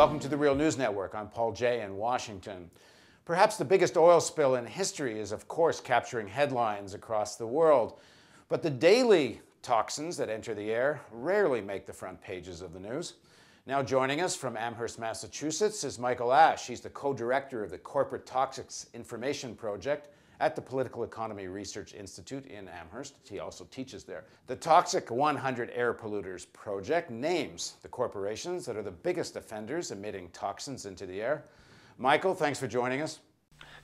Welcome to the Real News Network. I'm Paul Jay in Washington. Perhaps the biggest oil spill in history is, of course, capturing headlines across the world. But the daily toxins that enter the air rarely make the front pages of the news. Now joining us from Amherst, Massachusetts is Michael Ash. He's the co-director of the Corporate Toxics Information Project at the Political Economy Research Institute in Amherst. He also teaches there. The Toxic 100 Air Polluters Project names the corporations that are the biggest offenders emitting toxins into the air. Michael, thanks for joining us.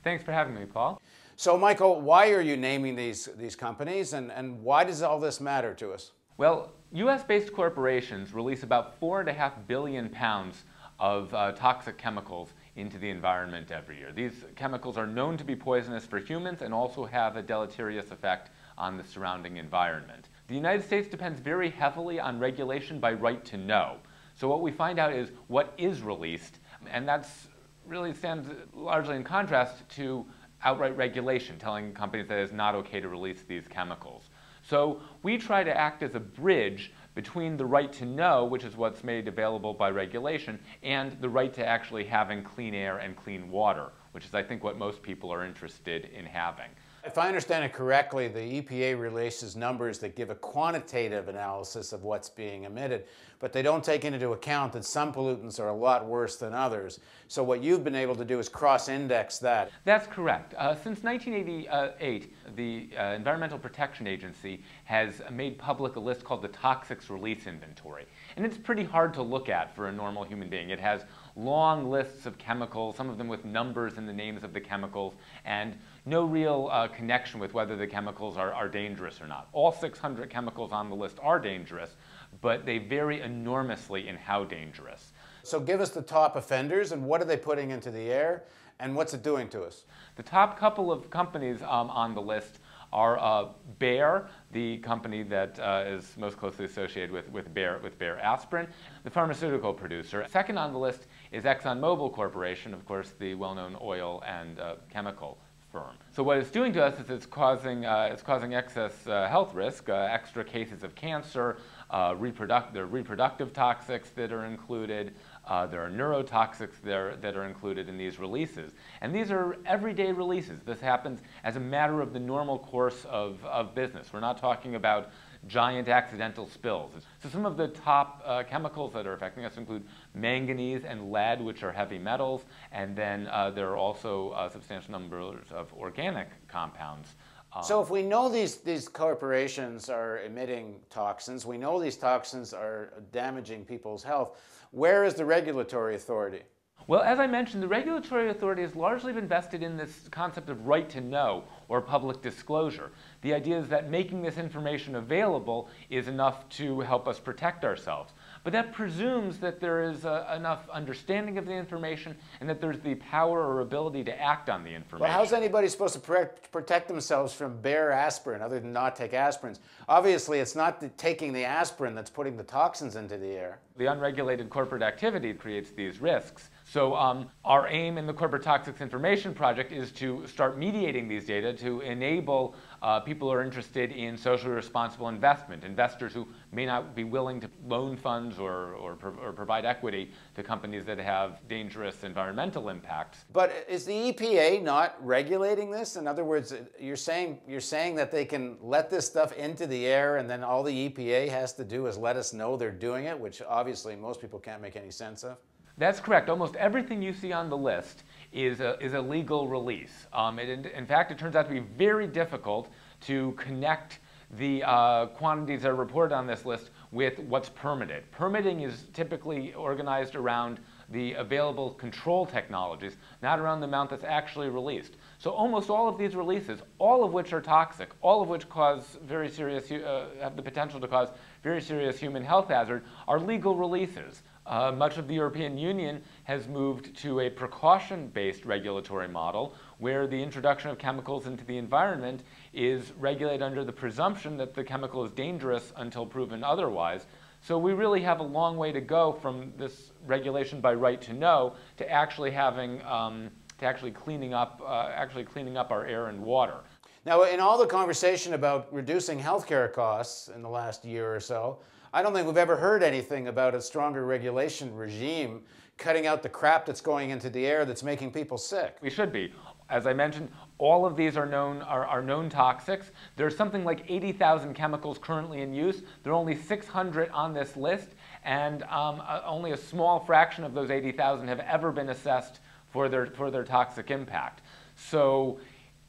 Thanks for having me, Paul. So, Michael, why are you naming these, these companies and, and why does all this matter to us? Well, US based corporations release about 4.5 billion pounds of uh, toxic chemicals into the environment every year. These chemicals are known to be poisonous for humans and also have a deleterious effect on the surrounding environment. The United States depends very heavily on regulation by right to know. So what we find out is what is released, and that's really stands largely in contrast to outright regulation, telling companies that it's not okay to release these chemicals. So we try to act as a bridge between the right to know, which is what's made available by regulation, and the right to actually having clean air and clean water, which is, I think, what most people are interested in having. If I understand it correctly, the EPA releases numbers that give a quantitative analysis of what's being emitted, but they don't take into account that some pollutants are a lot worse than others. So what you've been able to do is cross-index that. That's correct. Uh, since 1988, the uh, Environmental Protection Agency has made public a list called the Toxics Release Inventory. And it's pretty hard to look at for a normal human being. It has long lists of chemicals, some of them with numbers in the names of the chemicals, and no real uh, connection with whether the chemicals are, are dangerous or not. All 600 chemicals on the list are dangerous, but they vary enormously in how dangerous. So give us the top offenders and what are they putting into the air and what's it doing to us? The top couple of companies um, on the list are uh, Bayer, the company that uh, is most closely associated with, with, Bayer, with Bayer aspirin, the pharmaceutical producer. Second on the list is ExxonMobil Corporation, of course, the well-known oil and uh, chemical firm. So what it's doing to us is it's causing, uh, it's causing excess uh, health risk, uh, extra cases of cancer, uh, reproduct there are reproductive toxics that are included, uh, there are neurotoxics there that are included in these releases. And these are everyday releases. This happens as a matter of the normal course of, of business. We're not talking about giant accidental spills. So some of the top uh, chemicals that are affecting us include manganese and lead, which are heavy metals, and then uh, there are also uh, substantial numbers of organic compounds. Um, so if we know these, these corporations are emitting toxins, we know these toxins are damaging people's health, where is the regulatory authority? Well, as I mentioned, the regulatory authority has largely been vested in this concept of right to know or public disclosure. The idea is that making this information available is enough to help us protect ourselves. But that presumes that there is uh, enough understanding of the information and that there's the power or ability to act on the information. Well, how's anybody supposed to protect themselves from Bayer aspirin other than not take aspirins? Obviously, it's not the taking the aspirin that's putting the toxins into the air. The unregulated corporate activity creates these risks. So um, our aim in the Corporate Toxics Information Project is to start mediating these data to enable uh, people who are interested in socially responsible investment, investors who may not be willing to loan funds or, or, or, provide equity to companies that have dangerous environmental impacts. But is the EPA not regulating this? In other words, you're saying, you're saying that they can let this stuff into the air and then all the EPA has to do is let us know they're doing it, which obviously most people can't make any sense of? That's correct. Almost everything you see on the list is a, is a legal release. Um, it, in fact, it turns out to be very difficult to connect the uh, quantities that are reported on this list with what's permitted. Permitting is typically organized around the available control technologies, not around the amount that's actually released. So almost all of these releases, all of which are toxic, all of which cause very serious, uh, have the potential to cause very serious human health hazard, are legal releases. Uh, much of the European Union has moved to a precaution-based regulatory model where the introduction of chemicals into the environment is regulated under the presumption that the chemical is dangerous until proven otherwise. So we really have a long way to go from this regulation by right to know to actually having um, to actually cleaning up uh, actually cleaning up our air and water. Now, in all the conversation about reducing healthcare costs in the last year or so, I don't think we've ever heard anything about a stronger regulation regime cutting out the crap that's going into the air that's making people sick. We should be. As I mentioned, all of these are known, are, are known toxics. There's something like 80,000 chemicals currently in use. There are only 600 on this list, and um, uh, only a small fraction of those 80,000 have ever been assessed for their, for their toxic impact. So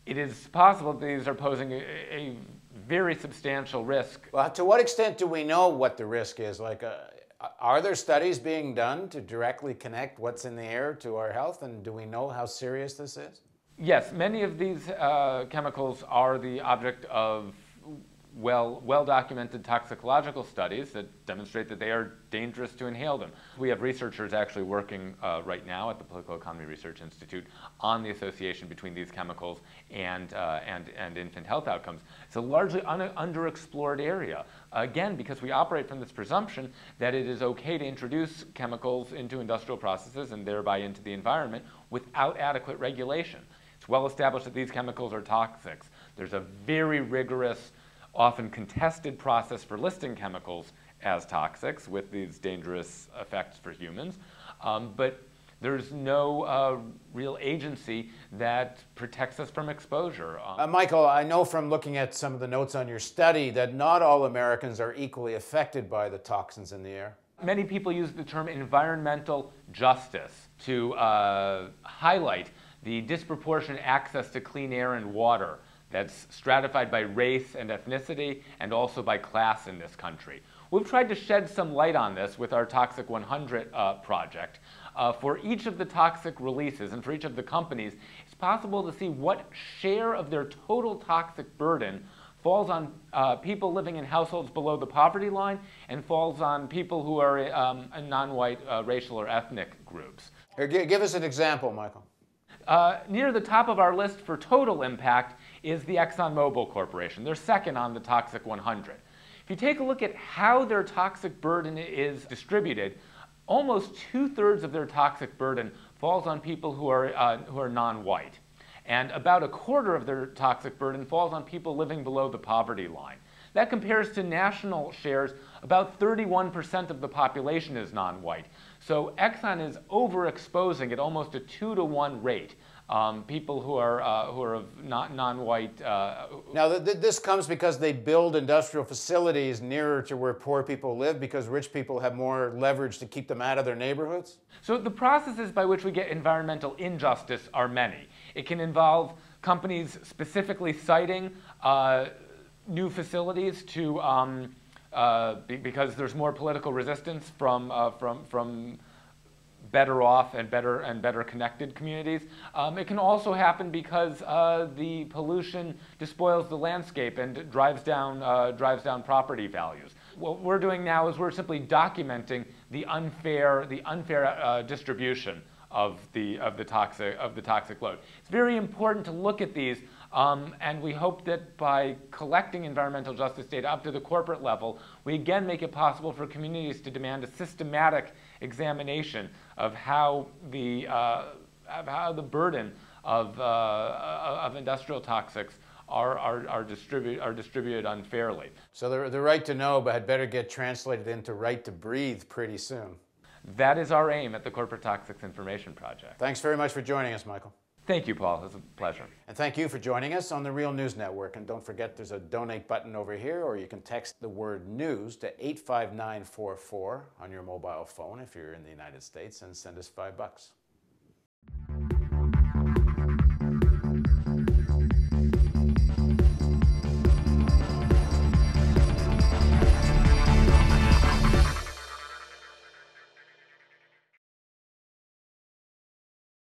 it is possible that these are posing a, a very substantial risk. Well, to what extent do we know what the risk is? Like, uh, are there studies being done to directly connect what's in the air to our health, and do we know how serious this is? Yes, many of these uh, chemicals are the object of well, well-documented toxicological studies that demonstrate that they are dangerous to inhale them. We have researchers actually working uh, right now at the Political Economy Research Institute on the association between these chemicals and, uh, and, and infant health outcomes. It's a largely un underexplored area, again, because we operate from this presumption that it is okay to introduce chemicals into industrial processes and thereby into the environment without adequate regulation. It's well established that these chemicals are toxics. There's a very rigorous often contested process for listing chemicals as toxics with these dangerous effects for humans. Um, but there's no uh, real agency that protects us from exposure. Um, uh, Michael, I know from looking at some of the notes on your study that not all Americans are equally affected by the toxins in the air. Many people use the term environmental justice to uh, highlight the disproportionate access to clean air and water that's stratified by race and ethnicity and also by class in this country. We've tried to shed some light on this with our Toxic 100 uh, project. Uh, for each of the toxic releases and for each of the companies, it's possible to see what share of their total toxic burden falls on uh, people living in households below the poverty line and falls on people who are um, non-white uh, racial or ethnic groups. Here, give us an example, Michael. Uh, near the top of our list for total impact is the ExxonMobil Corporation. They're second on the Toxic 100. If you take a look at how their toxic burden is distributed, almost two-thirds of their toxic burden falls on people who are, uh, who are non-white. And about a quarter of their toxic burden falls on people living below the poverty line. That compares to national shares, about 31% of the population is non-white. So Exxon is overexposing at almost a two to one rate um, people who are uh, who are of not non-white. Uh, now, th th this comes because they build industrial facilities nearer to where poor people live because rich people have more leverage to keep them out of their neighborhoods. So the processes by which we get environmental injustice are many. It can involve companies specifically siting uh, new facilities to. Um, uh, be, because there's more political resistance from, uh, from, from better off and better and better connected communities. Um, it can also happen because uh, the pollution despoils the landscape and drives down, uh, drives down property values. What we're doing now is we're simply documenting the unfair, the unfair uh, distribution of the, of, the toxic, of the toxic load. It's very important to look at these um, and we hope that by collecting environmental justice data up to the corporate level, we again make it possible for communities to demand a systematic examination of how the, uh, of how the burden of, uh, of industrial toxics are, are, are, distribu are distributed unfairly. So the, the right to know but had better get translated into right to breathe pretty soon. That is our aim at the Corporate Toxics Information Project. Thanks very much for joining us, Michael. Thank you, Paul. It's a pleasure. And thank you for joining us on the Real News Network. And don't forget there's a donate button over here, or you can text the word news to 85944 on your mobile phone if you're in the United States and send us five bucks.